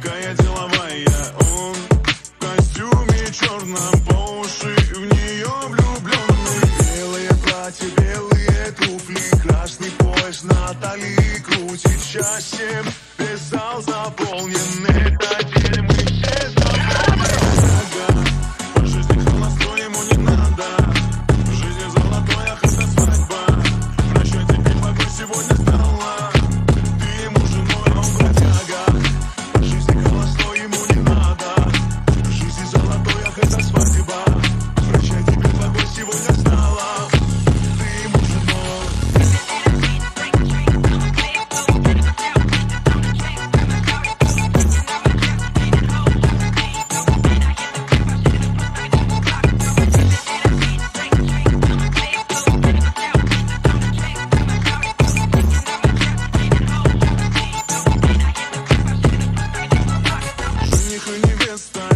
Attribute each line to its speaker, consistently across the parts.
Speaker 1: такая деловая. Он в костюме черном по уши В нее влюбленный Белое платье, белые туфли Красный пояс Натали Крутит счастьем. Весь зал заполнен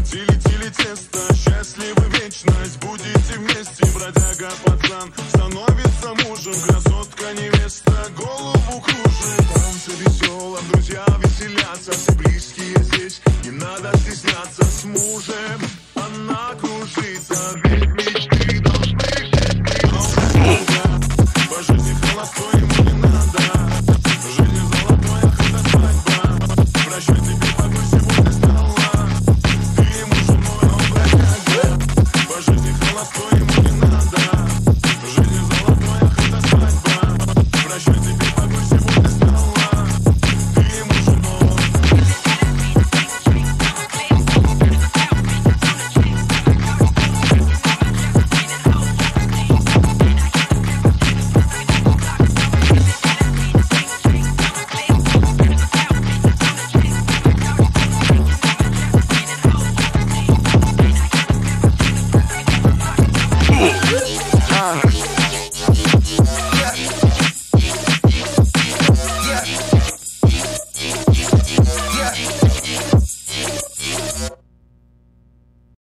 Speaker 1: невеста, тили-тили тесто Счастливы вечность, будете вместе Бродяга пацан. Становится мужем Красотка невеста. Голову кружит. Все весело, друзья веселятся. Все близкие здесь, не надо стесняться. С мужем она кружится. Ведь